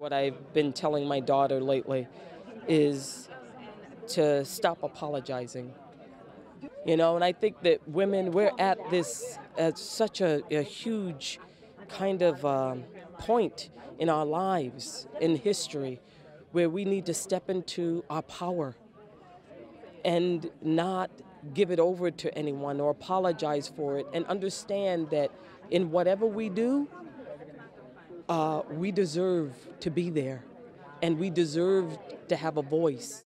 What I've been telling my daughter lately is to stop apologizing. You know, and I think that women, we're at this, at such a, a huge kind of um, point in our lives, in history, where we need to step into our power and not give it over to anyone or apologize for it and understand that in whatever we do, uh, we deserve to be there and we deserve to have a voice.